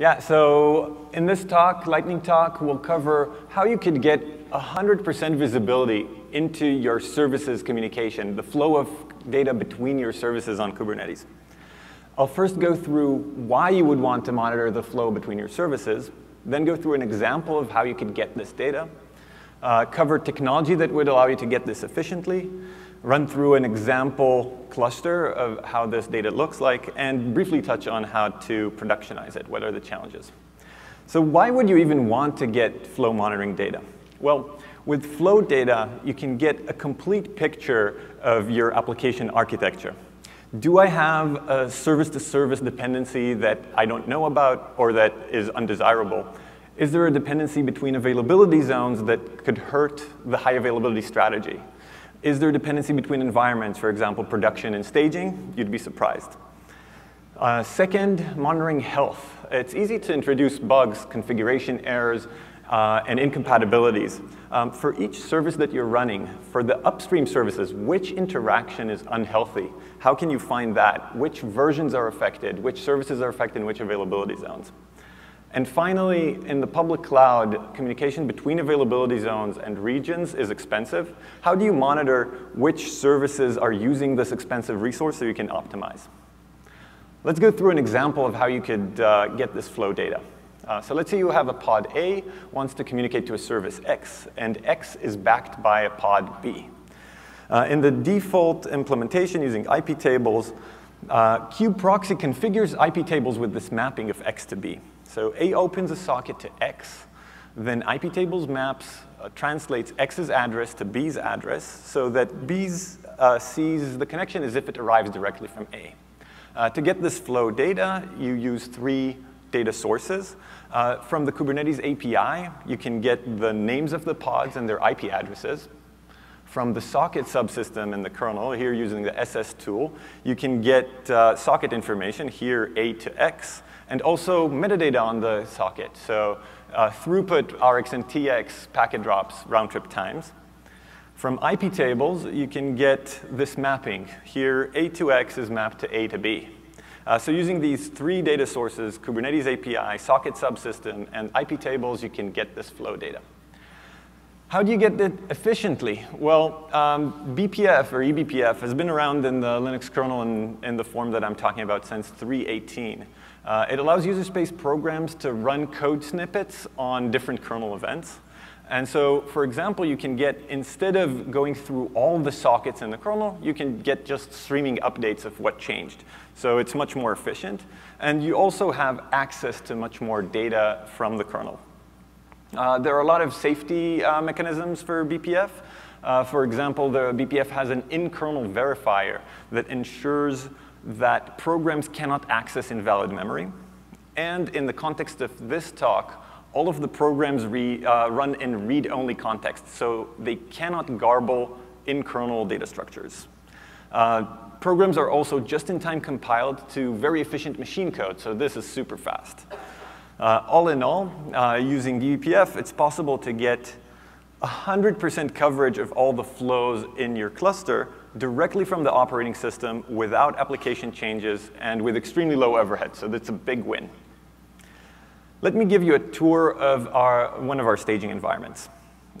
Yeah, so in this talk, lightning talk, we'll cover how you could get 100% visibility into your services communication, the flow of data between your services on Kubernetes. I'll first go through why you would want to monitor the flow between your services, then go through an example of how you could get this data, uh, cover technology that would allow you to get this efficiently, run through an example cluster of how this data looks like, and briefly touch on how to productionize it, what are the challenges. So why would you even want to get flow monitoring data? Well, with flow data, you can get a complete picture of your application architecture. Do I have a service-to-service -service dependency that I don't know about or that is undesirable? Is there a dependency between availability zones that could hurt the high availability strategy? Is there dependency between environments, for example, production and staging? You'd be surprised. Uh, second, monitoring health. It's easy to introduce bugs, configuration errors, uh, and incompatibilities. Um, for each service that you're running, for the upstream services, which interaction is unhealthy? How can you find that? Which versions are affected? Which services are affected in which availability zones? And finally, in the public cloud, communication between availability zones and regions is expensive. How do you monitor which services are using this expensive resource so you can optimize? Let's go through an example of how you could uh, get this flow data. Uh, so let's say you have a pod A wants to communicate to a service X, and X is backed by a pod B. Uh, in the default implementation using IP tables, uh, kubeproxy configures IP tables with this mapping of X to B. So A opens a socket to X, then IP tables maps uh, translates X's address to B's address so that B's uh, sees the connection as if it arrives directly from A. Uh, to get this flow data, you use three data sources. Uh, from the Kubernetes API, you can get the names of the pods and their IP addresses. From the socket subsystem in the kernel, here using the SS tool, you can get uh, socket information, here A to X, and also metadata on the socket. So uh, throughput, RX and TX, packet drops, round trip times. From IP tables, you can get this mapping. Here, A to X is mapped to A to B. Uh, so using these three data sources, Kubernetes API, socket subsystem, and IP tables, you can get this flow data. How do you get it efficiently? Well, um, BPF or eBPF has been around in the Linux kernel in, in the form that I'm talking about since 3.18. Uh, it allows user space programs to run code snippets on different kernel events. And so, for example, you can get, instead of going through all the sockets in the kernel, you can get just streaming updates of what changed. So it's much more efficient. And you also have access to much more data from the kernel. Uh, there are a lot of safety uh, mechanisms for BPF. Uh, for example, the BPF has an in-kernel verifier that ensures that programs cannot access invalid memory. And in the context of this talk, all of the programs re, uh, run in read-only context, so they cannot garble in-kernel data structures. Uh, programs are also just-in-time compiled to very efficient machine code, so this is super fast. Uh, all in all, uh, using eBPF, it's possible to get 100% coverage of all the flows in your cluster directly from the operating system without application changes and with extremely low overhead. So that's a big win. Let me give you a tour of our, one of our staging environments.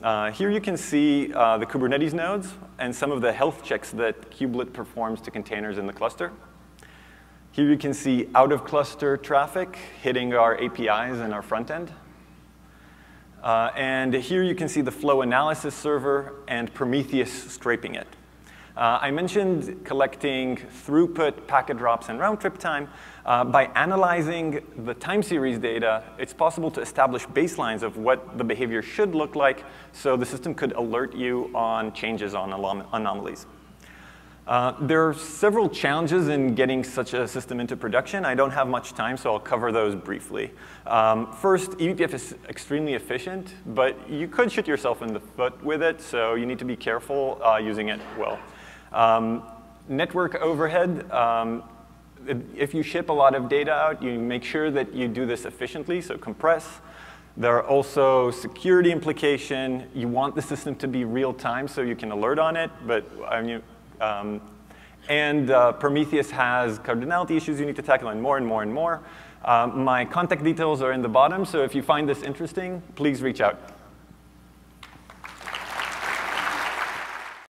Uh, here you can see uh, the Kubernetes nodes and some of the health checks that Kubelet performs to containers in the cluster. Here you can see out-of-cluster traffic hitting our APIs and our front end. Uh, and here you can see the flow analysis server and Prometheus scraping it. Uh, I mentioned collecting throughput, packet drops, and round trip time. Uh, by analyzing the time series data, it's possible to establish baselines of what the behavior should look like so the system could alert you on changes on anomalies. Uh, there are several challenges in getting such a system into production. I don't have much time, so I'll cover those briefly. Um, first, eBPF is extremely efficient, but you could shoot yourself in the foot with it, so you need to be careful uh, using it well. Um, network overhead, um, if you ship a lot of data out, you make sure that you do this efficiently, so compress. There are also security implication. You want the system to be real time so you can alert on it, but I mean, um, and uh, Prometheus has cardinality issues you need to tackle and more and more and more. Um, my contact details are in the bottom, so if you find this interesting, please reach out.